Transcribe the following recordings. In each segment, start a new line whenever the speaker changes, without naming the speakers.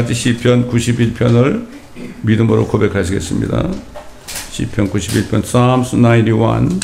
같이 시편 91편을 믿음으로 고백하시겠습니다. 시편 91편 Psalms 91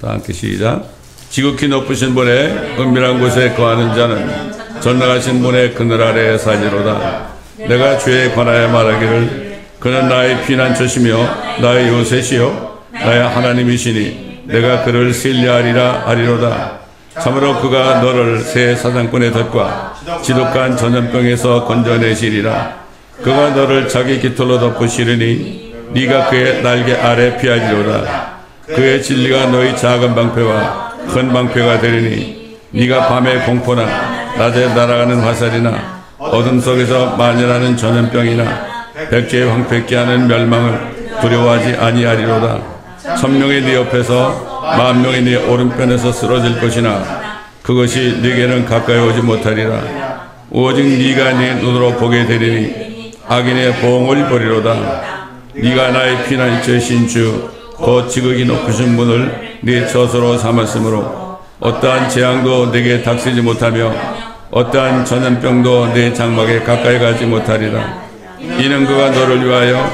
다 함께 시작. 지극히 높으신 분의 은밀한 곳에 거하는 자는 전능하신 분의 그늘 아래에 살리로다. 내가 죄에 관하여 말하기를 그는 나의 피난처시며 나의 요새시요 나의 하나님이시니 내가 그를 신뢰하리라 하리로다. 참으로 그가 너를 새 사장꾼의 덫과 지독한 전염병에서 건져내시리라. 그가 너를 자기 깃털로 덮으시리니 네가 그의 날개 아래 피하리로다. 그의 진리가 너희 작은 방패와 큰 방패가 되리니 네가 밤에 공포나 낮에 날아가는 화살이나 어둠 속에서 만연하는 전염병이나 백제의 황폐케 하는 멸망을 두려워하지 아니하리로다 천명이 네 옆에서 만명이 네 오른편에서 쓰러질 것이나 그것이 네게는 가까이 오지 못하리라. 오직 네가 네 눈으로 보게 되리니 악인의 보응을 버리로다. 네가 나의 피난처신 주곧 지극히 높으신 분을 네 처소로 삼았으므로 어떠한 재앙도 내게 닥치지 못하며 어떠한 전염병도 내 장막에 가까이 가지 못하리라. 이는 그가 너를 위하여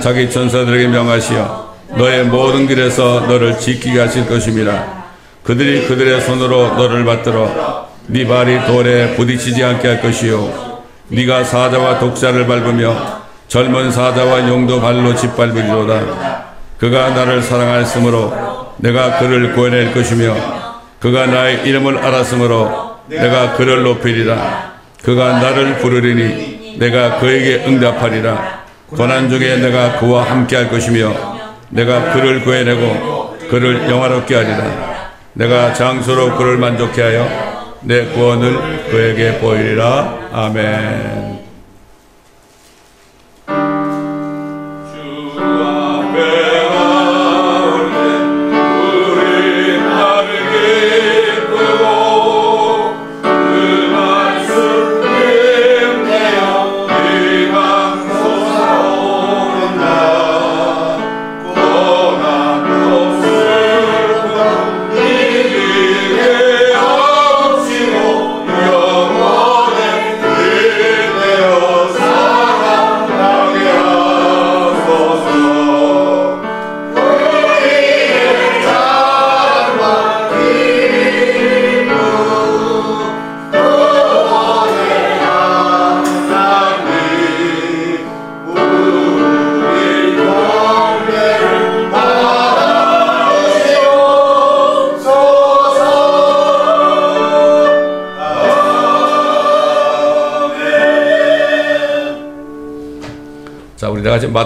자기 천사들에게 명하시어 너의 모든 길에서 너를 지키게 하실 것임이라 그들이 그들의 손으로 너를 받들어 네 발이 돌에 부딪히지 않게 할 것이요. 네가 사자와 독사를 밟으며 젊은 사자와 용도 발로 짓밟으리로다. 그가 나를 사랑하였으므로 내가 그를 구해낼 것이며 그가 나의 이름을 알았으므로 내가 그를 높이리라. 그가 나를 부르리니 내가 그에게 응답하리라. 고난 중에 내가 그와 함께 할 것이며 내가 그를 구해내고 그를 영화롭게 하리라. 내가 장소로 그를 만족케 하여 내 구원을 그에게 보이리라. 아멘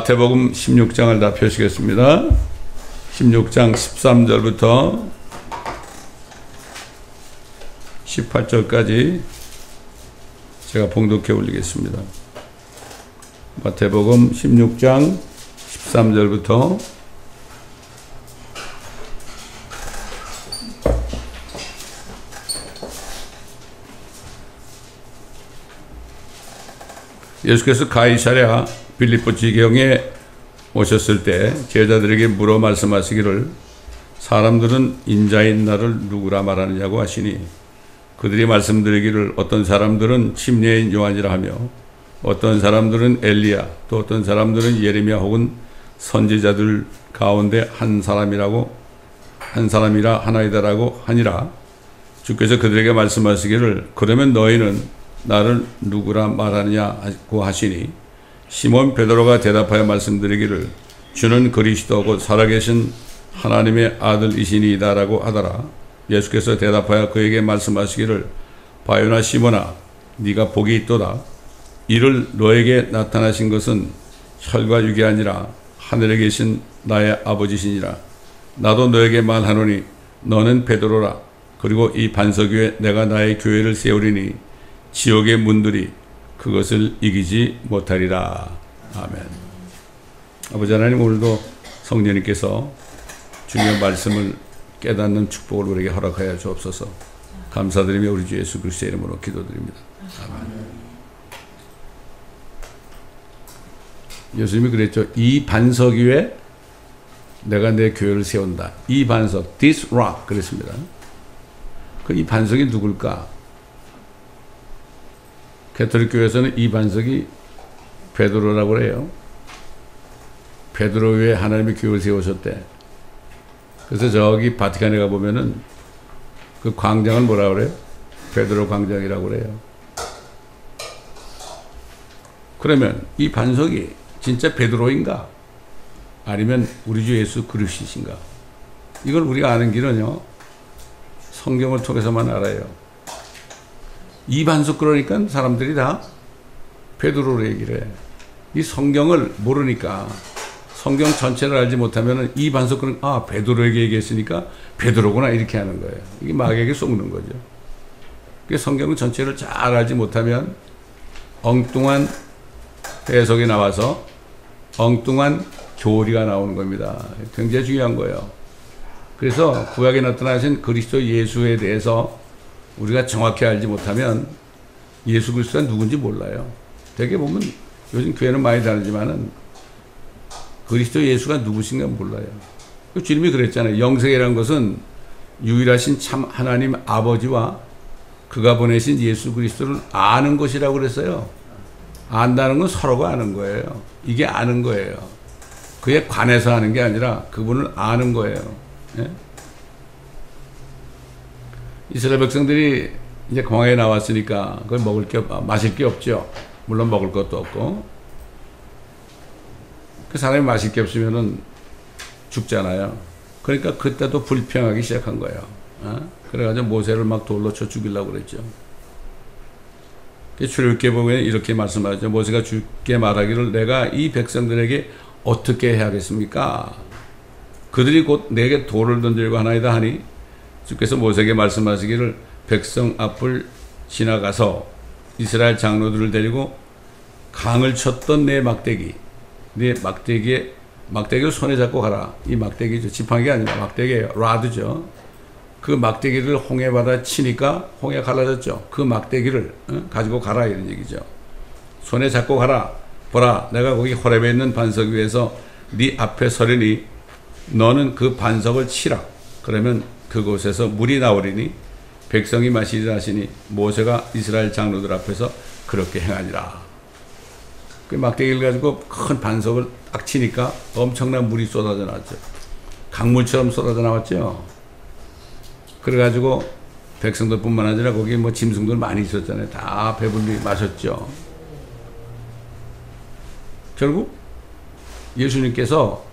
마태복음 16장을 다 펴시겠습니다. 16장 13절부터 18절까지 제가 봉독해 올리겠습니다. 마태복음 16장 13절부터 예수께서 가이사랴 빌립보 지경에 오셨을 때 제자들에게 물어 말씀하시기를 사람들은 인자인 나를 누구라 말하느냐고 하시니 그들이 말씀드리기를 어떤 사람들은 침례인 요한이라 하며 어떤 사람들은 엘리야 또 어떤 사람들은 예레미야 혹은 선지자들 가운데 한 사람이라고 한 사람이라 하나이다라고 하니라. 주께서 그들에게 말씀하시기를 그러면 너희는 나를 누구라 말하느냐고 하시니 시몬 베드로가 대답하여 말씀드리기를 주는 그리스도 곧 살아계신 하나님의 아들이시니이다라고 하더라. 예수께서 대답하여 그에게 말씀하시기를 바요나 시몬아 네가 복이 있도다. 이를 너에게 나타나신 것은 혈과 육이 아니라 하늘에 계신 나의 아버지시니라. 나도 너에게 말하노니 너는 베드로라. 그리고 이 반석 위에 내가 나의 교회를 세우리니 지옥의 문들이 그것을 이기지 못하리라. 아멘. 아버지 하나님 오늘도 성령님께서 주님의 말씀을 깨닫는 축복을 우리에게 허락하여 주옵소서. 감사드리며 우리 주 예수 그리스도의 이름으로 기도드립니다. 아멘. 예수님이 그랬죠. 이 반석 위에 내가 내 교회를 세운다. 이 반석, this rock 그랬습니다. 그 이 반석이 누굴까? 캐톨릭 교회에서는 이 반석이 베드로라고 그래요. 베드로 위에 하나님이 교회를 세우셨대. 그래서 저기 바티칸에 가 보면은 그 광장을 뭐라 그래요? 베드로 광장이라고 그래요. 그러면 이 반석이 진짜 베드로인가? 아니면 우리 주 예수 그리스도신가? 이걸 우리가 아는 길은요. 성경을 통해서만 알아요. 이 반석 그러니까 사람들이 다 베드로로 얘기를 해. 이 성경을 모르니까 성경 전체를 알지 못하면 이 반석 그런 아 베드로에게 얘기했으니까 베드로구나 이렇게 하는 거예요. 이게 마귀에게 속는 거죠. 그 성경 전체를 잘 알지 못하면 엉뚱한 해석이 나와서 엉뚱한 교리가 나오는 겁니다. 굉장히 중요한 거예요. 그래서 구약에 나타나신 그리스도 예수에 대해서 우리가 정확히 알지 못하면 예수 그리스도가 누군지 몰라요. 되게 보면 요즘 교회는 많이 다르지만은 그리스도 예수가 누구신가 몰라요. 그 주님이 그랬잖아요. 영생이라는 것은 유일하신 참 하나님 아버지와 그가 보내신 예수 그리스도를 아는 것이라고 그랬어요. 안다는 건 서로가 아는 거예요. 이게 아는 거예요. 그에 관해서 하는 게 아니라 그분을 아는 거예요. 예? 이스라엘 백성들이 이제 공항에 나왔으니까 그걸 먹을 게 마실 게 없죠. 물론 먹을 것도 없고 그 사람이 마실 게 없으면은 죽잖아요. 그러니까 그때도 불평하기 시작한 거예요. 어? 그래가지고 모세를 막 돌로 쳐 죽이려고 그랬죠. 출애굽기 보면 이렇게 말씀하죠. 모세가 주께 말하기를 내가 이 백성들에게 어떻게 해야겠습니까? 그들이 곧 내게 돌을 던지려고 하나이다 하니 주께서 모세에게 말씀하시기를 백성 앞을 지나가서 이스라엘 장로들을 데리고 강을 쳤던 내 막대기 내 막대기에 막대기를 손에 잡고 가라. 이 막대기죠 지팡이가 아니라 막대기예요. 라드죠. 그 막대기를 홍해 바다 치니까 홍해 갈라졌죠. 그 막대기를 어? 가지고 가라 이런 얘기죠. 손에 잡고 가라. 보라 내가 거기 호렙에 있는 반석 위에서 네 앞에 서리니 너는 그 반석을 치라. 그러면 그곳에서 물이 나오리니 백성이 마시리라 하시니 모세가 이스라엘 장로들 앞에서 그렇게 행하니라. 그 막대기를 가지고 큰 반석을 딱 치니까 엄청난 물이 쏟아져 나왔죠. 강물처럼 쏟아져 나왔죠. 그래가지고 백성들뿐만 아니라 거기 뭐 짐승들 많이 있었잖아요. 다 배불리 마셨죠. 결국 예수님께서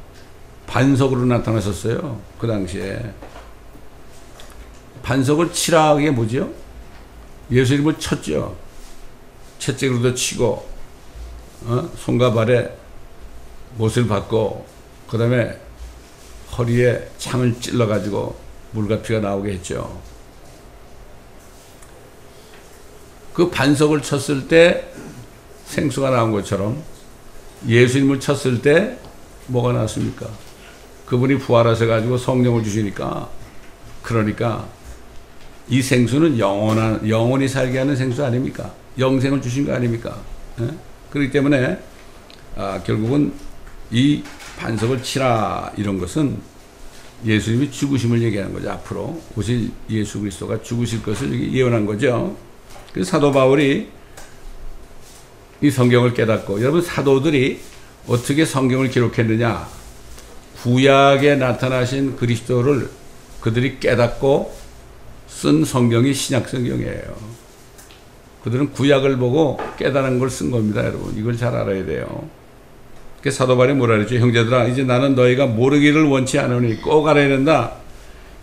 반석으로 나타나셨어요. 그 당시에. 반석을 치라 게 뭐죠? 예수님을 쳤죠. 채찍으로도 치고, 어? 손과 발에 못을 받고, 그 다음에 허리에 창을 찔러가지고 물과 피가 나오게 했죠. 그 반석을 쳤을 때 생수가 나온 것처럼 예수님을 쳤을 때 뭐가 났습니까? 그분이 부활하셔 가지고 성령을 주시니까 그러니까 이 생수는 영원한 영원히 살게 하는 생수 아닙니까? 영생을 주신 거 아닙니까? 예? 그렇기 때문에 아, 결국은 이 반석을 치라 이런 것은 예수님이 죽으심을 얘기하는 거죠. 앞으로 오실 예수 그리스도가 죽으실 것을 예언한 거죠. 그래서 사도 바울이 이 성경을 깨닫고 여러분 사도들이 어떻게 성경을 기록했느냐? 구약에 나타나신 그리스도를 그들이 깨닫고 쓴 성경이 신약 성경이에요. 그들은 구약을 보고 깨달은 걸 쓴 겁니다, 여러분. 이걸 잘 알아야 돼요. 그 사도 바울이 뭐라 그랬죠? 형제들아, 이제 나는 너희가 모르기를 원치 않으니 꼭 알아야 된다.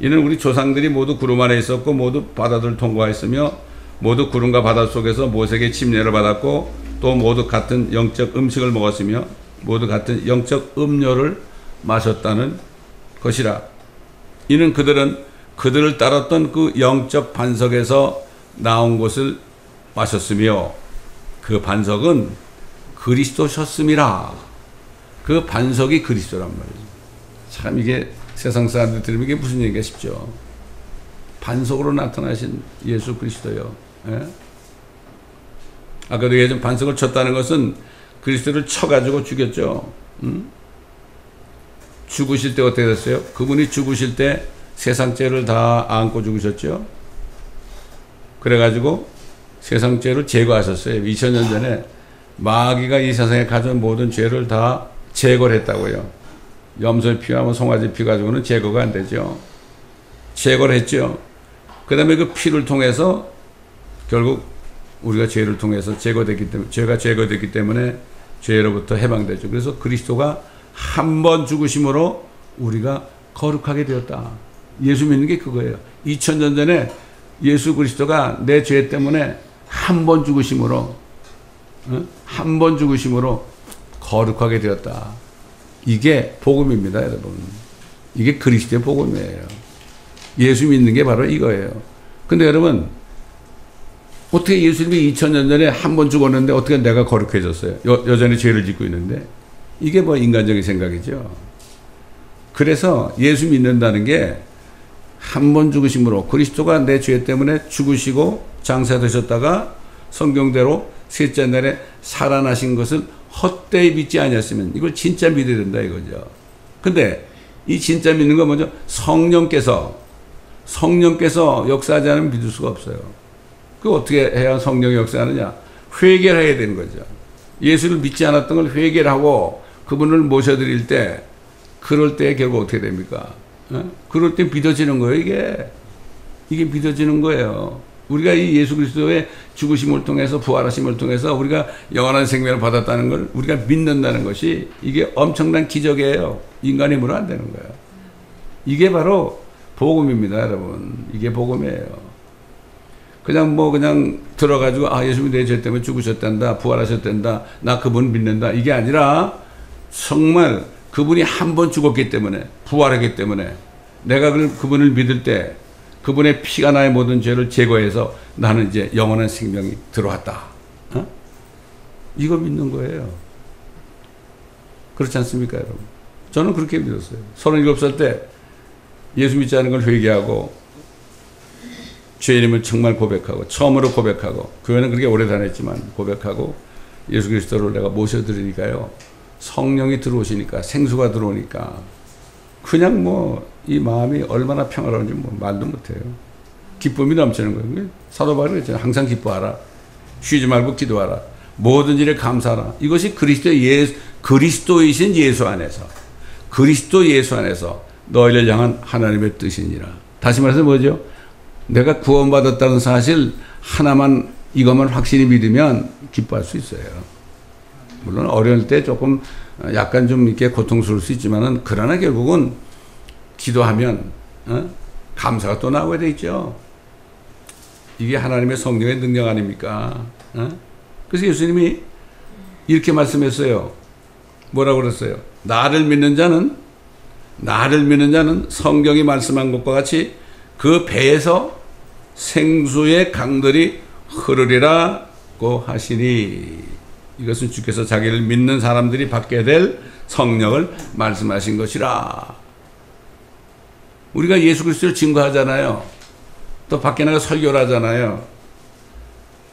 이는 우리 조상들이 모두 구름 안에 있었고 모두 바다들 통과했으며 모두 구름과 바다 속에서 모세에게 침례를 받았고 또 모두 같은 영적 음식을 먹었으며 모두 같은 영적 음료를 마셨다는 것이라. 이는 그들은 그들을 따랐던 그 영적 반석에서 나온 것을 마셨으며 그 반석은 그리스도셨음이라. 그 반석이 그리스도란 말이죠. 참 이게 세상 사람들 들으면 이게 무슨 얘기가 싶죠. 반석으로 나타나신 예수 그리스도요. 예? 아까도 예전 반석을 쳤다는 것은 그리스도를 쳐가지고 죽였죠. 음? 죽으실 때 어떻게 됐어요? 그분이 죽으실 때 세상 죄를 다 안고 죽으셨죠. 그래가지고 세상 죄를 제거하셨어요. 2000년 전에 마귀가 이 세상에 가진 모든 죄를 다 제거를 했다고요. 염소의 피와 뭐 송아지 피 가지고는 제거가 안 되죠. 제거를 했죠. 그 다음에 그 피를 통해서 결국 우리가 죄를 통해서 제거됐기 때문에, 죄가 제거됐기 때문에 죄로부터 해방되죠. 그래서 그리스도가 한 번 죽으심으로 우리가 거룩하게 되었다. 예수 믿는 게 그거예요. 2000년 전에 예수 그리스도가 내 죄 때문에 한 번 죽으심으로 어? 한번 죽으심으로 거룩하게 되었다. 이게 복음입니다, 여러분. 이게 그리스도의 복음이에요. 예수 믿는 게 바로 이거예요. 근데 여러분, 어떻게 예수님이 2000년 전에 한 번 죽었는데 어떻게 내가 거룩해졌어요? 여, 여전히 죄를 짓고 있는데. 이게 뭐 인간적인 생각이죠. 그래서 예수 믿는다는 게 한 번 죽으심으로 그리스도가 내 죄 때문에 죽으시고 장사되셨다가 성경대로 셋째 날에 살아나신 것을 헛되이 믿지 아니었으면 이걸 진짜 믿어야 된다 이거죠. 근데 이 진짜 믿는 건 뭐죠? 성령께서 성령께서 역사하지 않으면 믿을 수가 없어요. 그 어떻게 해야 성령이 역사하느냐? 회개를 해야 되는 거죠. 예수를 믿지 않았던 걸 회개를 하고 그분을 모셔드릴 때 그럴 때 결국 어떻게 됩니까? 어? 그럴 때 믿어지는 거예요, 이게. 이게 믿어지는 거예요. 우리가 이 예수 그리스도의 죽으심을 통해서 부활하심을 통해서 우리가 영원한 생명을 받았다는 걸 우리가 믿는다는 것이 이게 엄청난 기적이에요. 인간의 힘으로 안 되는 거예요. 이게 바로 복음입니다, 여러분. 이게 복음이에요. 그냥 뭐 그냥 들어가지고 아 예수님이 내죄 때문에 죽으셨단다 부활하셨단다 나 그분 믿는다 이게 아니라 정말 그분이 한 번 죽었기 때문에 부활하기 때문에 내가 그분을 믿을 때 그분의 피가 나의 모든 죄를 제거해서 나는 이제 영원한 생명이 들어왔다. 어? 이거 믿는 거예요. 그렇지 않습니까, 여러분? 저는 그렇게 믿었어요. 37살 때 예수 믿지 않은 걸 회개하고 죄인임을 정말 고백하고 처음으로 고백하고 교회는 그렇게 오래 다녔지만 고백하고 예수 그리스도를 내가 모셔드리니까요. 성령이 들어오시니까 생수가 들어오니까 그냥 뭐 이 마음이 얼마나 평화로운지 뭐 말도 못해요. 기쁨이 넘치는 거예요. 사도 바울이 그랬잖아요. 항상 기뻐하라. 쉬지 말고 기도하라. 모든 일에 감사하라. 이것이 그리스도 예수, 그리스도이신 예수 안에서 그리스도 예수 안에서 너희를 향한 하나님의 뜻이니라. 다시 말해서 뭐죠? 내가 구원받았다는 사실 하나만 이것만 확실히 믿으면 기뻐할 수 있어요. 물론 어려울 때 조금 약간 좀 이렇게 고통스러울 수 있지만은 그러나 결국은 기도하면 어? 감사가 또돼 있죠. 이게 하나님의 성령의 능력 아닙니까? 어? 그래서 예수님이 이렇게 말씀했어요. 뭐라고 그랬어요? 나를 믿는 자는 나를 믿는 자는 성경이 말씀한 것과 같이 그 배에서 생수의 강들이 흐르리라고 하시니 이것은 주께서 자기를 믿는 사람들이 받게 될 성령을 말씀하신 것이라. 우리가 예수 그리스도를 증거하잖아요. 또 밖에 나가 설교를 하잖아요.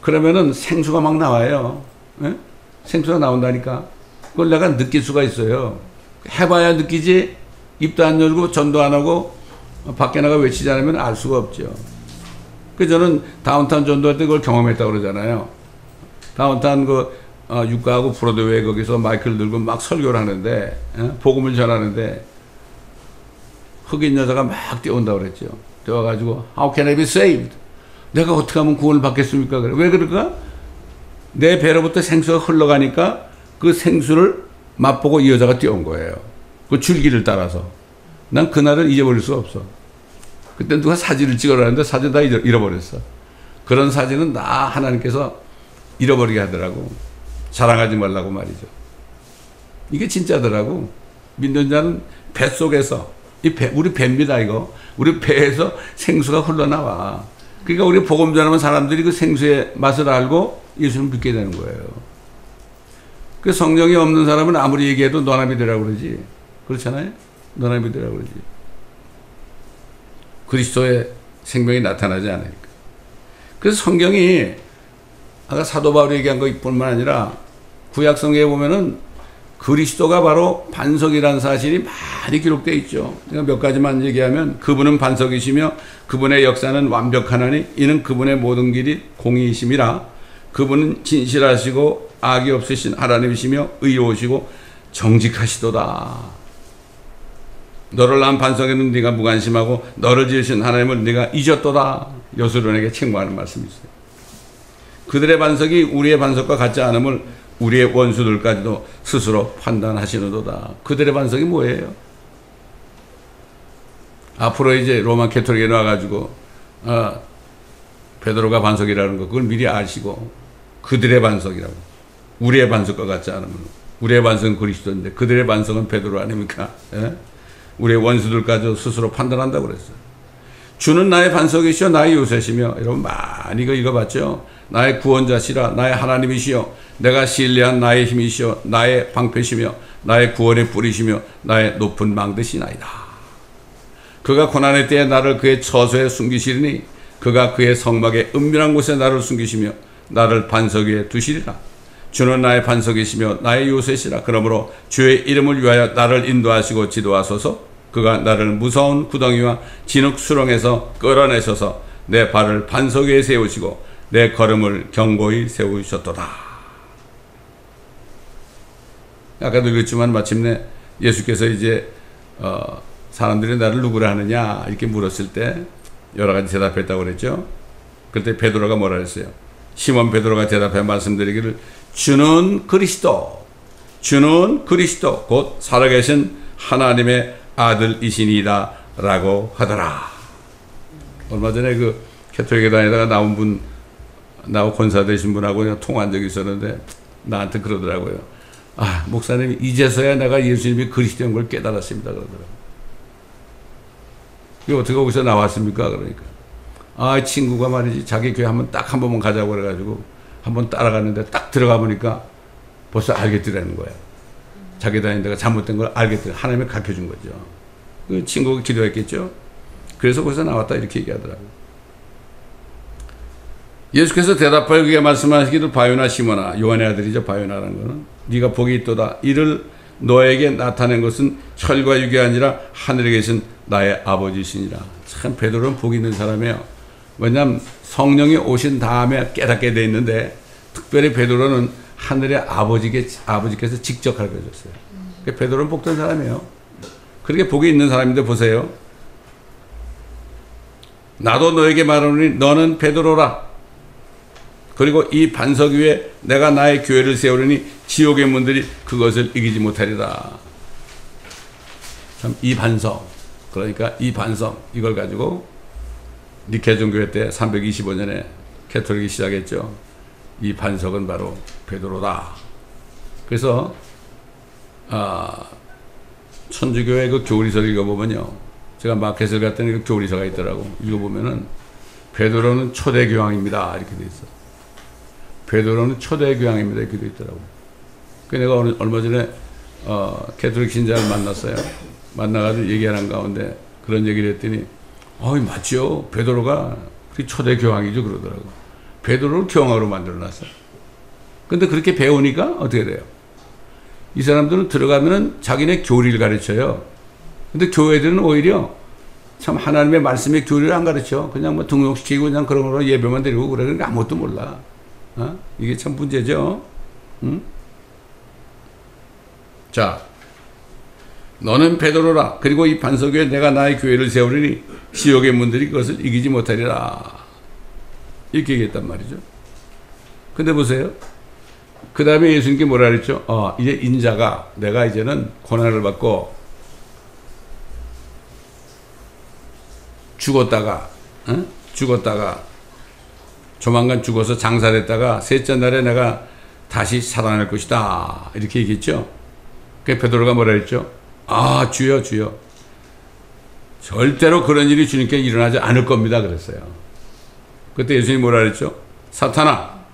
그러면은 생수가 막 나와요. 네? 생수가 나온다니까. 그걸 내가 느낄 수가 있어요. 해봐야 느끼지, 입도 안 열고 전도 안 하고 밖에 나가 외치지 않으면 알 수가 없죠. 그 저는 다운타운 전도할 때 그걸 경험했다고 그러잖아요. 다운타운 그 어, 육가하고 브로드웨이 거기서 마이크를 들고 막 설교를 하는데 어? 복음을 전하는데 흑인 여자가 막 뛰어온다고 그랬죠. 뛰어가지고 How can I be saved? 내가 어떻게 하면 구원을 받겠습니까? 그래. 왜 그럴까? 내 배로부터 생수가 흘러가니까 그 생수를 맛보고 이 여자가 뛰어온 거예요. 그 줄기를 따라서. 난 그날을 잊어버릴 수 없어. 그때 누가 사진을 찍으라는데 사진 다 잃어버렸어. 그런 사진은 다 하나님께서 잃어버리게 하더라고. 자랑하지 말라고 말이죠. 이게 진짜더라고. 믿는 자는 뱃속에서, 이 배, 우리 배입니다, 이거. 우리 배에서 생수가 흘러나와. 그러니까 우리 복음 전하면 사람들이 그 생수의 맛을 알고 예수를 믿게 되는 거예요. 그 성령이 없는 사람은 아무리 얘기해도 너나 믿으라고 그러지. 그렇잖아요? 너나 믿으라고 그러지. 그리스도의 생명이 나타나지 않으니까. 그래서 성경이 아까 사도 바울이 얘기한 것뿐만 아니라 구약 성경에 보면은 그리스도가 바로 반석이라는 사실이 많이 기록되어 있죠. 그러니까 몇 가지만 얘기하면 그분은 반석이시며 그분의 역사는 완벽하나니 이는 그분의 모든 길이 공의이심이라 그분은 진실하시고 악이 없으신 하나님이시며 의로우시고 정직하시도다. 너를 낳은 반석에는 네가 무관심하고 너를 지으신 하나님을 네가 잊었도다. 여수론에게 책망하는 말씀이세요. 그들의 반석이 우리의 반석과 같지 않음을 우리의 원수들까지도 스스로 판단하시는도다. 그들의 반석이 뭐예요? 앞으로 이제 로마 캐토릭에 나와가지고 어, 베드로가 반석이라는 거 그걸 미리 아시고 그들의 반석이라고 우리의 반석과 같지 않으면 우리의 반석은 그리스도인데 그들의 반석은 베드로 아닙니까? 예? 우리의 원수들까지 스스로 판단한다고 그랬어요. 주는 나의 반석이시여 나의 요새시며 여러분 많이 이거 읽어봤죠? 나의 구원자시라 나의 하나님이시여 내가 신뢰한 나의 힘이시여 나의 방패시며 나의 구원의 뿌리시며 나의 높은 망대시나이다. 그가 고난의 때에 나를 그의 처소에 숨기시리니 그가 그의 성막의 은밀한 곳에 나를 숨기시며 나를 반석 위에 두시리라. 주는 나의 반석이시며 나의 요새시라. 그러므로 주의 이름을 위하여 나를 인도하시고 지도하소서. 그가 나를 무서운 구덩이와 진흙 수렁에서 끌어내셔서 내 발을 반석 위에 세우시고 내 걸음을 경고히 세우셨도다. 아까도 읽었지만 마침내 예수께서 이제 어, 사람들이 나를 누구라 하느냐 이렇게 물었을 때 여러 가지 대답했다고 그랬죠. 그때 베드로가 뭐라 했어요? 시몬 베드로가 대답해 말씀드리기를 주는 그리스도 주는 그리스도 곧 살아계신 하나님의 아들이시니이다 라고 하더라. 얼마 전에 그 캐톨릭에 다니다가 나온 분 나하고 권사 되신 분하고 통화한 적이 있었는데 나한테 그러더라고요. 아, 목사님, 이제서야 내가 예수님이 그리스도인 걸 깨달았습니다. 그러더라고요. 이게 어떻게 거기서 나왔습니까? 그러니까. 아, 친구가 말이지. 자기 교회 한번 딱 한 번만 가자고 그래가지고 한번 따라갔는데 딱 들어가 보니까 벌써 알겠더라는 거야. 자기 다니는 데가 잘못된 걸 알겠더라. 하나님이 가르쳐 준 거죠. 그 친구가 기도했겠죠. 그래서 거기서 나왔다 이렇게 얘기하더라고요. 예수께서 대답하여 그게 말씀하시기를 바요나 시모나 요한의 아들이죠 바요나라는 거는 네가 복이 있도다 이를 너에게 나타낸 것은 혈과 육이 아니라 하늘에 계신 나의 아버지시니라 참 베드로는 복 있는 사람이에요 왜냐하면 성령이 오신 다음에 깨닫게 돼 있는데 특별히 베드로는 하늘의 아버지께, 아버지께서 직접 가르쳐 줬어요. 그러니까 베드로는 복된 사람이에요. 그렇게 복이 있는 사람인데 보세요. 나도 너에게 말하노니 너는 베드로라. 그리고 이 반석 위에 내가 나의 교회를 세우려니 지옥의 문들이 그것을 이기지 못하리라. 참 이 반석. 그러니까 이 반석 이걸 가지고 니케존 교회 때 325년에 캐톨릭이 시작했죠. 이 반석은 바로 베드로다. 그래서 아, 천주교의 그 교리서를 읽어보면요. 제가 마켓을 갔더니 그 교리서가 있더라고. 읽어보면은 베드로는 초대 교황입니다. 이렇게 돼 있어. 베드로는 초대 교황입니다. 이렇게 돼 있더라고. 그 내가 얼마 전에 어, 캐톨릭 신자를 만났어요. 만나가지고 얘기하는 가운데 그런 얘기를 했더니 어이 맞죠. 베드로가 초대 교황이죠 그러더라고. 베드로를 교황으로 만들어놨어. 근데 그렇게 배우니까 어떻게 돼요? 이 사람들은 들어가면은 자기네 교리를 가르쳐요. 근데 교회들은 오히려 참 하나님의 말씀의 교리를 안 가르쳐. 그냥 뭐 등록시키고 그냥 그런 거로 예배만 드리고 그래. 그러니까 아무것도 몰라. 어? 이게 참 문제죠. 응? 자, 너는 베드로라. 그리고 이 반석 위에 내가 나의 교회를 세우리니 지옥의 문들이 그것을 이기지 못하리라. 이렇게 얘기했단 말이죠. 근데 보세요. 그 다음에 예수님께 뭐라 그랬죠? 어, 이제 인자가 내가 이제는 고난을 받고 죽었다가, 어? 죽었다가 조만간 죽어서 장사됐다가 셋째 날에 내가 다시 살아날 것이다. 이렇게 얘기했죠. 그 베드로가 뭐라 했죠? 아, 주여, 주여. 절대로 그런 일이 주님께 일어나지 않을 겁니다. 그랬어요. 그때 예수님이 뭐라 그랬죠? 사탄아,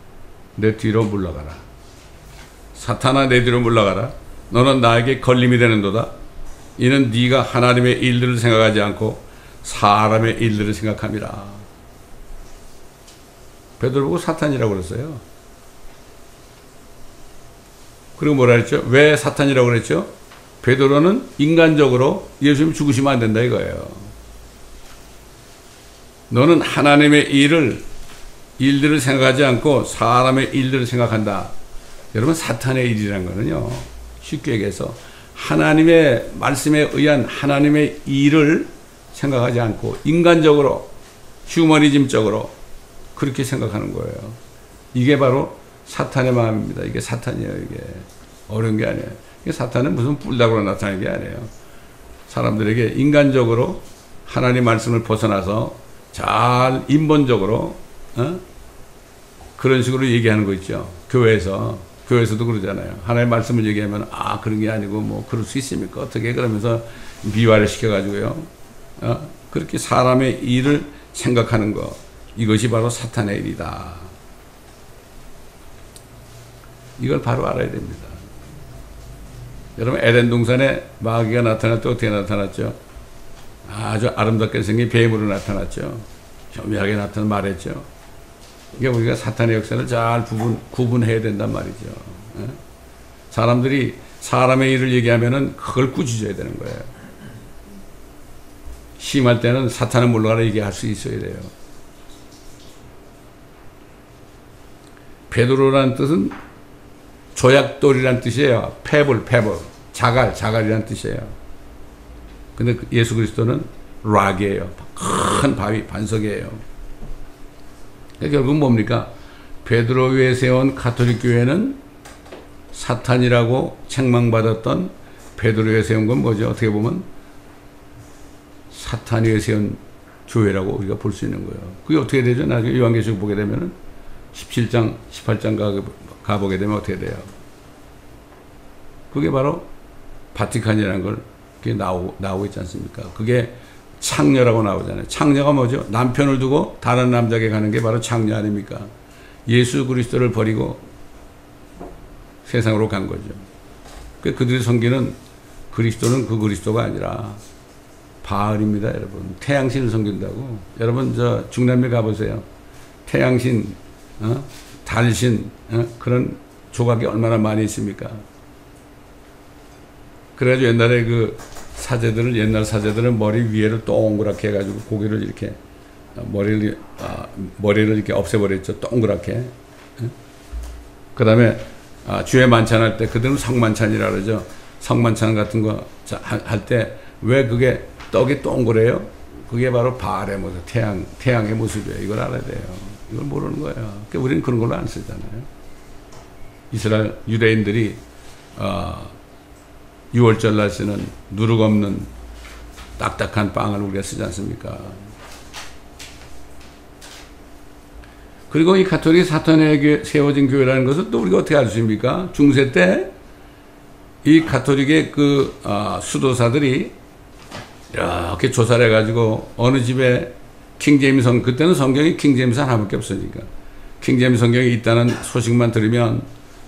내 뒤로 물러가라. 사탄아, 내 뒤로 물러가라. 너는 나에게 걸림이 되는도다. 이는 네가 하나님의 일들을 생각하지 않고 사람의 일들을 생각함이라. 베드로 보고 사탄이라고 그랬어요. 그리고 뭐라 그랬죠? 왜 사탄이라고 그랬죠? 베드로는 인간적으로 예수님 죽으시면 안 된다 이거예요. 너는 하나님의 일을 일들을 생각하지 않고 사람의 일들을 생각한다. 여러분 사탄의 일이라는 거는요. 쉽게 얘기해서 하나님의 말씀에 의한 하나님의 일을 생각하지 않고 인간적으로 휴머니즘적으로 그렇게 생각하는 거예요. 이게 바로 사탄의 마음입니다. 이게 사탄이에요. 이게 어려운 게 아니에요. 이게 사탄은 무슨 뿔다구로 나타나는 게 아니에요. 사람들에게 인간적으로 하나님 말씀을 벗어나서 잘 인본적으로 어? 그런 식으로 얘기하는 거 있죠. 교회에서 교회에서도 그러잖아요. 하나님 말씀을 얘기하면 아 그런 게 아니고 뭐 그럴 수 있습니까? 어떻게 그러면서 비화를 시켜가지고요. 어? 그렇게 사람의 일을 생각하는 거 이것이 바로 사탄의 일이다. 이걸 바로 알아야 됩니다. 여러분 에덴 동산에 마귀가 나타날 때 어떻게 나타났죠? 아주 아름답게 생긴 뱀으로 나타났죠. 교묘하게 나타나 말했죠. 이게 우리가 사탄의 역사를 잘 구분, 구분해야 된단 말이죠. 예? 사람들이 사람의 일을 얘기하면은 그걸 꾸짖어야 되는 거예요. 심할 때는 사탄은 물러가라 얘기할 수 있어야 돼요. 베드로라는 뜻은 조약돌이란 뜻이에요. pebble, pebble. 자갈, 자갈이란 뜻이에요. 근데 그 예수 그리스도는 rock이에요. 큰 바위, 반석이에요. 그러니까 결국 뭡니까? 베드로 위에 세운 가톨릭 교회는 사탄이라고 책망받았던 베드로 위에 세운 건 뭐죠? 어떻게 보면 사탄 위에 세운 교회라고 우리가 볼 수 있는 거예요. 그게 어떻게 되죠? 나중에 요한계시록 보게 되면은 17장, 18장 가, 가보게 되면 어떻게 돼요? 그게 바로 바티칸이라는 걸 그게 나오, 나오고 있지 않습니까? 그게 창녀라고 나오잖아요. 창녀가 뭐죠? 남편을 두고 다른 남자에게 가는 게 바로 창녀 아닙니까? 예수 그리스도를 버리고 세상으로 간 거죠. 그 그들이 섬기는 그리스도는 그 그리스도가 아니라 바알입니다, 여러분. 태양신을 섬긴다고. 여러분 저 중남미 가보세요. 태양신, 어? 달신 어? 그런 조각이 얼마나 많이 있습니까? 그래가지고 옛날에 그 사제들을 옛날 사제들은 머리 위에를 동그랗게 해가지고 고개를 이렇게 어, 머리를 아, 머리를 이렇게 없애버렸죠 동그랗게. 그 다음에 아, 주에 만찬 할 때 그들은 성만찬이라 그러죠. 성만찬 같은 거 할 때 왜 그게 떡이 동그래요? 그게 바로 바알의 모습, 태양 태양의 모습이에요. 이걸 알아야 돼요. 이걸 모르는 거예요. 그러니까 우리는 그런 걸로 안 쓰잖아요. 이스라엘 유대인들이 어, 6월절 날씨는 누룩 없는 딱딱한 빵을 우리가 쓰지 않습니까? 그리고 이 가톨릭 사탄에게 세워진 교회라는 것을 또 우리가 어떻게 알 수 있습니까? 중세 때 이 가톨릭의 그 어, 수도사들이 이렇게 조사를 해가지고 어느 집에 킹제임스 성 그때는 성경이 킹제임스 하나밖에 없으니까 킹제임스 성경이 있다는 소식만 들으면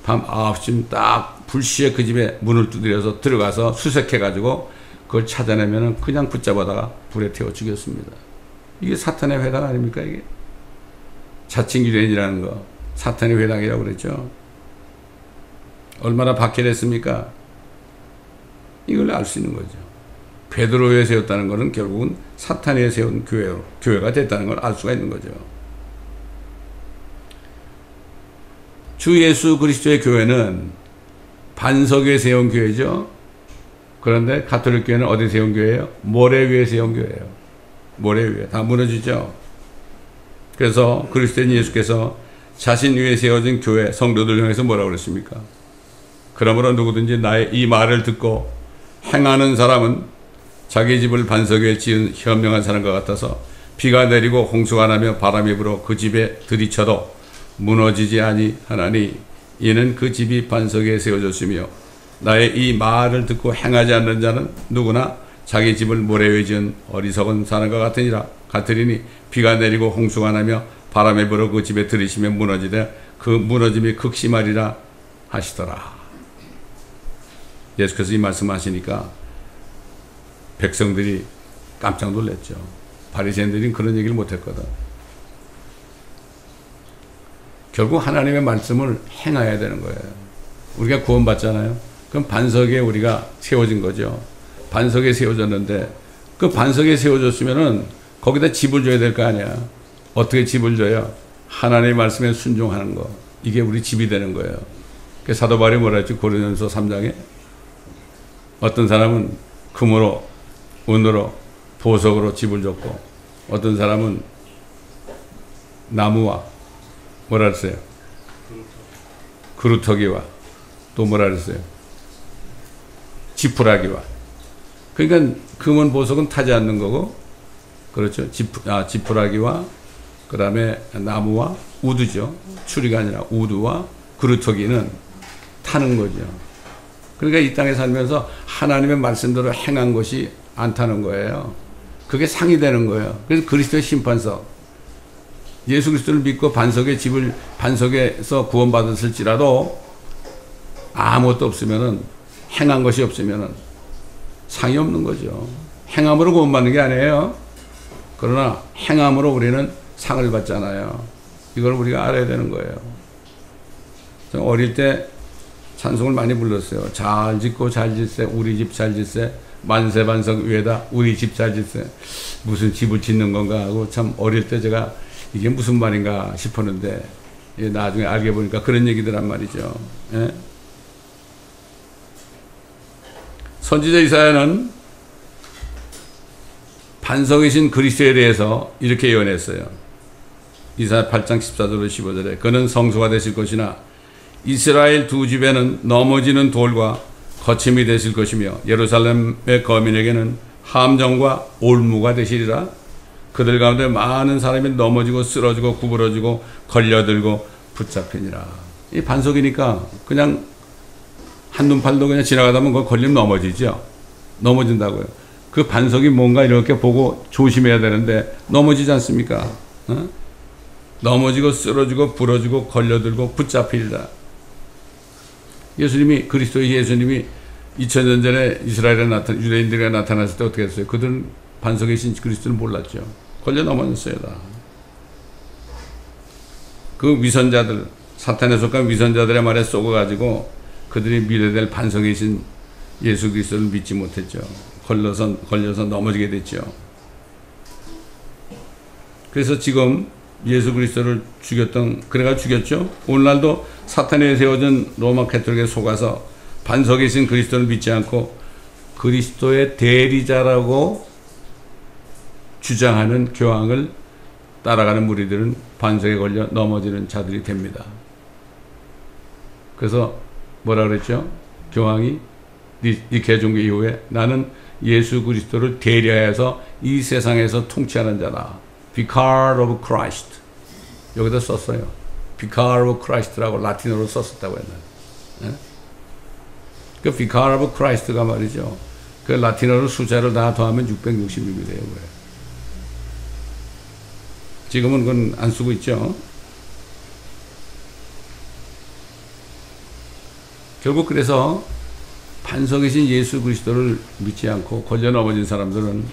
밤 9시쯤 딱 불시에 그 집에 문을 두드려서 들어가서 수색해가지고 그걸 찾아내면 그냥 붙잡아다가 불에 태워 죽였습니다. 이게 사탄의 회당 아닙니까, 이게? 자칭 유대인이라는 거. 사탄의 회당이라고 그랬죠. 얼마나 박해됐습니까? 이걸 알 수 있는 거죠. 베드로에 세웠다는 것은 결국은 사탄에 세운 교회, 교회가 됐다는 걸 알 수가 있는 거죠. 주 예수 그리스도의 교회는 반석 에 세운 교회죠. 그런데 가톨릭 교회는 어디 세운 교회예요? 모래 위에 세운 교회예요. 모래 위에 다 무너지죠. 그래서 그리스도인 예수께서 자신 위에 세워진 교회 성도들 향해서 뭐라고 그랬습니까? 그러므로 누구든지 나의 이 말을 듣고 행하는 사람은 자기 집을 반석 에 지은 현명한 사람과 같아서 비가 내리고 홍수가 나며 바람이 불어 그 집에 들이쳐도 무너지지 아니하나니 이는 그 집이 반석에 세워졌으며 나의 이 말을 듣고 행하지 않는 자는 누구나 자기 집을 모래 위에 지은 어리석은 사람과 같으니라 같으리니 비가 내리고 홍수가 나며 바람에 불어 그 집에 들이시며 무너지되 그 무너짐이 극심하리라 하시더라. 예수께서 이 말씀하시니까 백성들이 깜짝 놀랐죠. 바리새인들이 그런 얘기를 못했거든. 결국 하나님의 말씀을 행해야 되는 거예요. 우리가 구원받잖아요. 그럼 반석에 우리가 세워진 거죠. 반석에 세워졌는데 그 반석에 세워졌으면은 거기다 집을 줘야 될 거 아니야. 어떻게 집을 줘요? 하나님의 말씀에 순종하는 거. 이게 우리 집이 되는 거예요. 그 사도 바울이 뭐라 했지? 고린도서 3장에 어떤 사람은 금으로 은으로 보석으로 집을 줬고 어떤 사람은 나무와 뭐라 했어요? 그루터기와 또 뭐라 그랬어요? 지푸라기와 그러니까 금은 보석은 타지 않는 거고 그렇죠. 지푸, 아, 지푸라기와 그 다음에 나무와 우드죠. 추리가 아니라 우드와 그루터기는 타는 거죠. 그러니까 이 땅에 살면서 하나님의 말씀대로 행한 것이 안 타는 거예요. 그게 상이 되는 거예요. 그래서 그리스도의 심판석. 예수 그리스도를 믿고 반석의 집을 반석에서 구원받았을지라도 아무것도 없으면은 행한 것이 없으면은 상이 없는 거죠. 행함으로 구원받는 게 아니에요. 그러나 행함으로 우리는 상을 받잖아요. 이걸 우리가 알아야 되는 거예요. 어릴 때 찬송을 많이 불렀어요. 잘 짓고 잘 짓세, 우리 집잘 짓세, 만세 반석 위에다 우리 집잘 짓세. 무슨 집을 짓는 건가 하고 참 어릴 때 제가 이게 무슨 말인가 싶었는데 나중에 알게 보니까 그런 얘기들란 말이죠. 예? 선지자 이사야는 반석이신 그리스도에 대해서 이렇게 예언했어요. 이사 8장 14절로 15절에 그는 성소가 되실 것이나 이스라엘 두 집에는 넘어지는 돌과 거침이 되실 것이며 예루살렘의 거민에게는 함정과 올무가 되시리라 그들 가운데 많은 사람이 넘어지고 쓰러지고 구부러지고 걸려들고 붙잡히니라 이 반석이니까 그냥 한눈 팔도 그냥 지나가다 보면 그거 걸리면 넘어지죠 넘어진다고요 그 반석이 뭔가 이렇게 보고 조심해야 되는데 넘어지지 않습니까 어? 넘어지고 쓰러지고 부러지고 걸려들고 붙잡히리라 예수님이 그리스도의 예수님이 2000년 전에 이스라엘에 나타 유대인들에 나타났을 때 어떻게 했어요? 그들은 반석에 신 그리스도를 몰랐죠. 걸려 넘어졌어요 다. 그 위선자들 사탄에 속한 위선자들의 말에 쏘아가지고 그들이 미래될 반석에 신 예수 그리스도를 믿지 못했죠. 걸려서 걸려서 넘어지게 됐죠. 그래서 지금 예수 그리스도를 죽였던 그래가 죽였죠. 오늘날도 사탄에 세워진 로마 캐톨릭에 속아서 있는 그리스도를 믿지 않고 그리스도의 대리자라고 주장하는 교황을 따라가는 무리들은 반석에 걸려 넘어지는 자들이 됩니다. 그래서 뭐라 그랬죠? 교황이 이 개종교 이후에 나는 예수 그리스도를 대리하여서 이 세상에서 통치하는 자다. Vicar of Christ. 여기다 썼어요. Vicar of Christ라고 라틴어로 썼었다고 했나요? 네? 그 Vicar of Christ가 말이죠. 그 라틴어로 숫자를 다 더하면 666이 돼요. 지금은 그건 안 쓰고 있죠. 결국 그래서 반석이신 예수 그리스도를 믿지 않고 걸려 넘어진 사람들은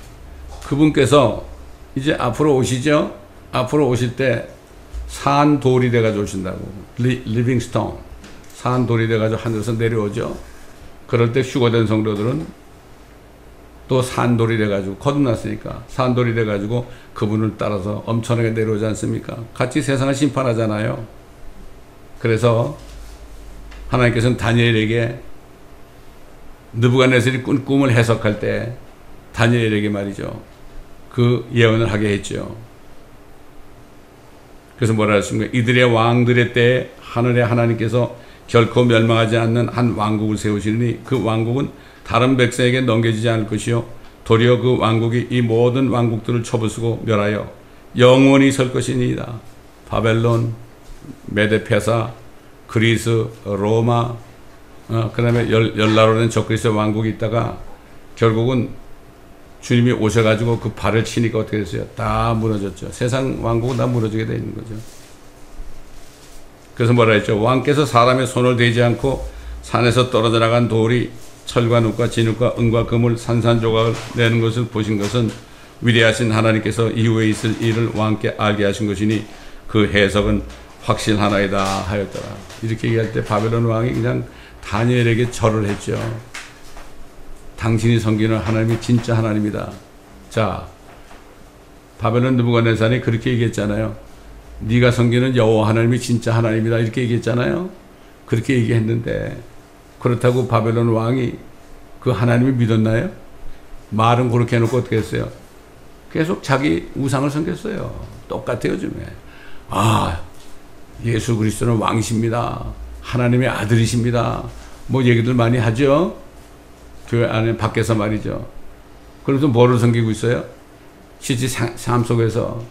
그분께서 이제 앞으로 오시죠. 앞으로 오실 때 산 돌이 돼가지고 오신다고. Living stone. 산 돌이 돼가지고 하늘에서 내려오죠. 그럴 때 휴거된 성도들은 또 산돌이 돼가지고 거듭났으니까 산돌이 돼가지고 그분을 따라서 엄청나게 내려오지 않습니까? 같이 세상을 심판하잖아요. 그래서 하나님께서는 다니엘에게 느부갓네살이 꾼 꿈을 해석할 때 다니엘에게 말이죠. 그 예언을 하게 했죠. 그래서 뭐라 했습니까? 이들의 왕들의 때 하늘의 하나님께서 결코 멸망하지 않는 한 왕국을 세우시니 그 왕국은 다른 백성에게 넘겨지지 않을 것이요 도리어 그 왕국이 이 모든 왕국들을 쳐부수고 멸하여 영원히 설 것이니이다. 바벨론, 메데페사, 그리스, 로마, 어, 그 다음에 열, 열나로 된 적그리스도 왕국이 있다가 결국은 주님이 오셔가지고 그 발을 치니까 어떻게 됐어요? 다 무너졌죠. 세상 왕국은 다 무너지게 되어 있는 거죠. 그래서 뭐라 했죠? 왕께서 사람의 손을 대지 않고 산에서 떨어져 나간 돌이 철과 눕과 진흙과 은과 금을 산산조각을 내는 것을 보신 것은 위대하신 하나님께서 이후에 있을 일을 왕께 알게 하신 것이니 그 해석은 확실하나이다 하였더라. 이렇게 얘기할 때 바벨론 왕이 그냥 다니엘에게 절을 했죠. 당신이 섬기는 하나님이 진짜 하나님이다. 자, 바벨론 느부갓네살이 그렇게 얘기했잖아요. 네가 섬기는 여호와 하나님이 진짜 하나님이다 이렇게 얘기했잖아요. 그렇게 얘기했는데 그렇다고 바벨론 왕이 그 하나님을 믿었나요? 말은 그렇게 해놓고 어떻게 했어요? 계속 자기 우상을 섬겼어요. 똑같아요, 요즘에. 아, 예수 그리스도는 왕이십니다. 하나님의 아들이십니다. 뭐 얘기들 많이 하죠? 교회 안에 밖에서 말이죠. 그러면서 뭐를 섬기고 있어요? 실제 삶 속에서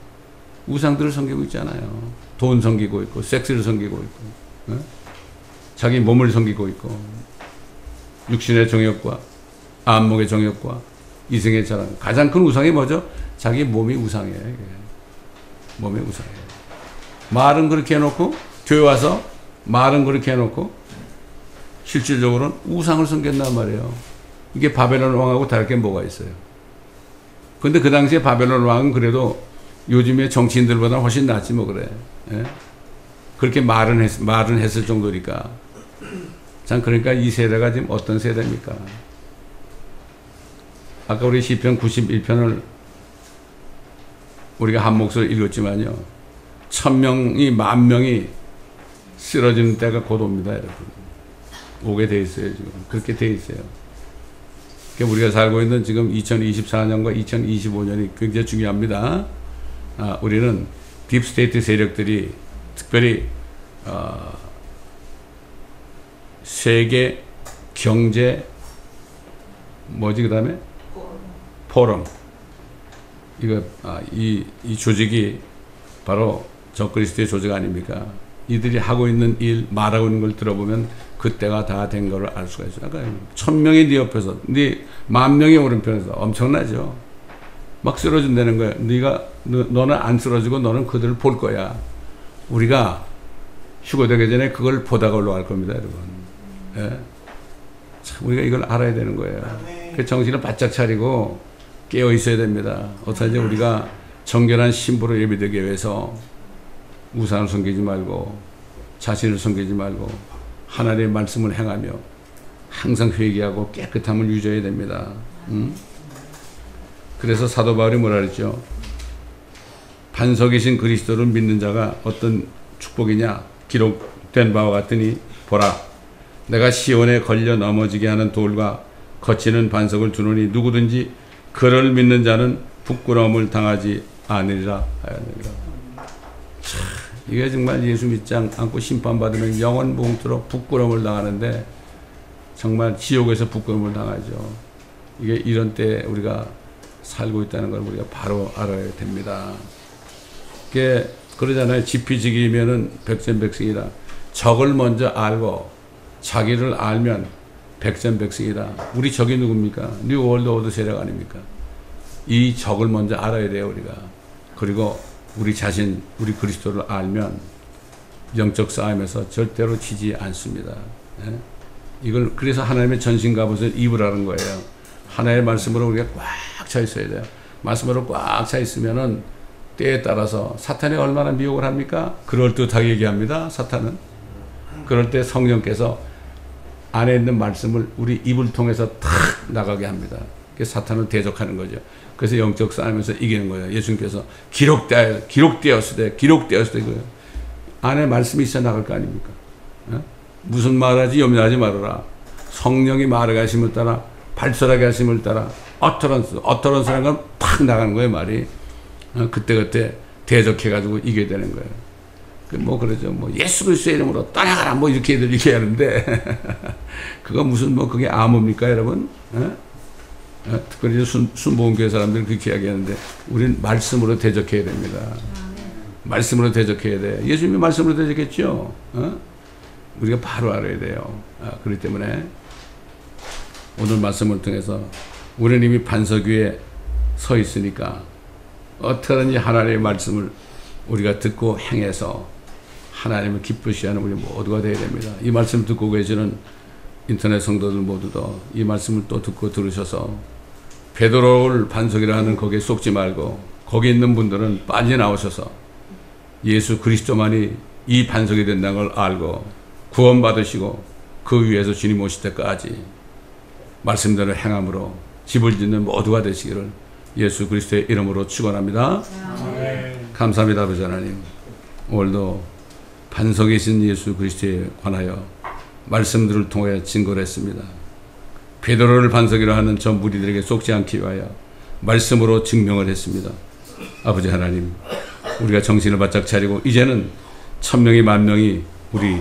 우상들을 섬기고 있잖아요. 돈 섬기고 있고, 섹스를 섬기고 있고, 어? 자기 몸을 섬기고 있고, 육신의 정욕과 안목의 정욕과 이생의 자랑. 가장 큰 우상이 뭐죠? 자기 몸이 우상이에요. 몸이 우상이에요. 말은 그렇게 해놓고, 교회 와서 말은 그렇게 해놓고, 실질적으로는 우상을 섬겼단 말이에요. 이게 바벨론 왕하고 다를 게 뭐가 있어요? 근데 그 당시에 바벨론 왕은 그래도 요즘의 정치인들보다 훨씬 낫지 뭐 그래. 예? 그렇게 말은 했, 말은 했을 정도니까. 참 그러니까 이 세대가 지금 어떤 세대입니까? 아까 우리 시편 91편을 우리가 한 목소리 읽었지만요. 천 명이 만 명이 쓰러지는 때가 곧 옵니다, 여러분. 오게 돼 있어요, 지금. 그렇게 돼 있어요. 그러니까 우리가 살고 있는 지금 2024년과 2025년이 굉장히 중요합니다. 아, 우리는 deep state 세력들이 특별히 어, 세계 경제 뭐지 그다음에 포럼 이거 아, 이, 이 조직이 바로 적그리스도의 조직 아닙니까? 이들이 하고 있는 일 말하고 있는 걸 들어보면 그때가 다된 거를 알 수가 있어요. 그러니까 천 명이 네 옆에서 네만 명이 오른편에서 엄청나죠. 막 쓰러진다는 거야. 네가 너, 는안 쓰러지고 너는 그들을 볼 거야. 우리가 휴거되기 전에 그걸 보다가 올라갈 겁니다, 여러분. 예? 참 우리가 이걸 알아야 되는 거예요. 그 정신을 바짝 차리고 깨어 있어야 됩니다. 어떻게 우리가 정결한 신부로 예비되기 위해서 우상을 섬기지 말고 자신을 섬기지 말고 하나님의 말씀을 행하며 항상 회개하고 깨끗함을 유지해야 됩니다. 음? 그래서 사도 바울이 뭐라 그랬죠? 반석이신 그리스도를 믿는 자가 어떤 축복이냐? 기록된 바와 같으니 보라 내가 시온에 걸려 넘어지게 하는 돌과 거치는 반석을 두노니 누구든지 그를 믿는 자는 부끄러움을 당하지 않으리라 하였느니라. 이게 정말 예수 믿지 않고 심판받으면 영원토록 부끄러움을 당하는데 정말 지옥에서 부끄러움을 당하죠. 이게 이런 때 우리가 살고 있다는 걸 우리가 바로 알아야 됩니다. 그게 그러잖아요. 지피지기면은 백전백승이다. 적을 먼저 알고 자기를 알면 백전백승이다. 우리 적이 누굽니까? New World Order 세력 아닙니까? 이 적을 먼저 알아야 돼요, 우리가. 그리고 우리 자신, 우리 그리스도를 알면 영적 싸움에서 절대로 지지 않습니다. 예? 이걸 그래서 하나님의 전신 갑옷을 입으라는 거예요. 하나의 말씀으로 우리가 꽉 차 있어야 돼요. 말씀으로 꽉 차 있으면은 때에 따라서 사탄이 얼마나 미혹을 합니까? 그럴 듯하게 얘기합니다. 사탄은. 그럴 때 성령께서 안에 있는 말씀을 우리 입을 통해서 탁 나가게 합니다. 그 사탄을 대적하는 거죠. 그래서 영적 싸움에서 이기는 거예요. 예수님께서 기록되어 기록되었을 기록되었을 때 그 안에 말씀이 있어 나갈 거 아닙니까? 어? 무슨 말하지 염려하지 말아라. 성령이 말을 하심을 따라 발설하게 하심을 따라 어터런스, 어터런스라는 건 팍 나가는 거예요, 말이. 어, 그때 그때 대적해가지고 이겨야 되는 거예요. 그뭐 그러죠. 뭐 예수 그리스도의 이름으로 떠나가라 뭐 이렇게 애들 이렇게 하는데 그거 무슨 뭐 그게 암호입니까 여러분? 어? 어? 특별히 순, 순복음교회 사람들은 그렇게 이야기하는데 우리는 말씀으로 대적해야 됩니다. 말씀으로 대적해야 돼. 예수님이 말씀으로 대적했죠. 어? 우리가 바로 알아야 돼요. 아, 그렇기 때문에 오늘 말씀을 통해서 우리는 이미 반석 위에 서 있으니까 어떻게든지 하나님의 말씀을 우리가 듣고 행해서 하나님을 기쁘시 하는 우리 모두가 되어야 됩니다. 이 말씀 듣고 계시는 인터넷 성도들 모두 도 이 말씀을 또 듣고 들으셔서 베드로를 반석이라 하는 거기에 속지 말고 거기 있는 분들은 빨리 나오셔서 예수 그리스도만이 이 반석이 된다는 걸 알고 구원받으시고 그 위에서 주님 오실 때까지 말씀대로 행함으로 집을 짓는 모두가 되시기를 예수 그리스도의 이름으로 축원합니다. 감사합니다, 아버지 하나님. 오늘도 반석이신 예수 그리스도에 관하여 말씀들을 통해 증거를 했습니다. 베드로를 반석이라 하는 전 무리들에게 속지 않기 위하여 말씀으로 증명을 했습니다. 아버지 하나님, 우리가 정신을 바짝 차리고 이제는 천 명이 만 명이 우리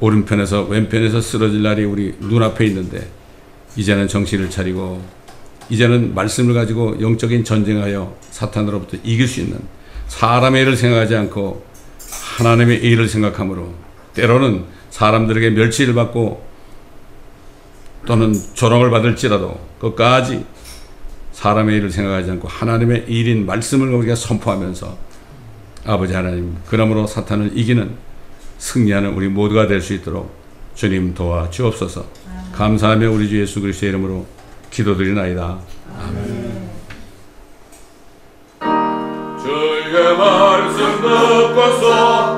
오른편에서 왼편에서 쓰러질 날이 우리 눈앞에 있는데 이제는 정신을 차리고 이제는 말씀을 가지고 영적인 전쟁하여 사탄으로부터 이길 수 있는 사람의 일을 생각하지 않고 하나님의 일을 생각함으로 때로는 사람들에게 멸치를 받고 또는 조롱을 받을지라도 끝까지 사람의 일을 생각하지 않고 하나님의 일인 말씀을 우리가 선포하면서 아버지 하나님 그러므로 사탄을 이기는 승리하는 우리 모두가 될 수 있도록 주님 도와 주옵소서. 감사하며 우리 주 예수 그리스도의 이름으로 기도드리나이다. 아멘. 주의 말씀 듣고서